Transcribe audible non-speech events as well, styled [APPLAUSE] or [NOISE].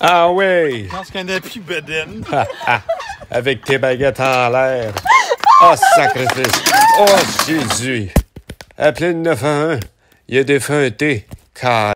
Ah oui! Je pense qu'un appui bedaine. [LAUGHS] Ah, ah. Avec tes baguettes en l'air. Oh, sacrifice! Oh, Jésus! Appelez le 911. Il y a des feintés. Car...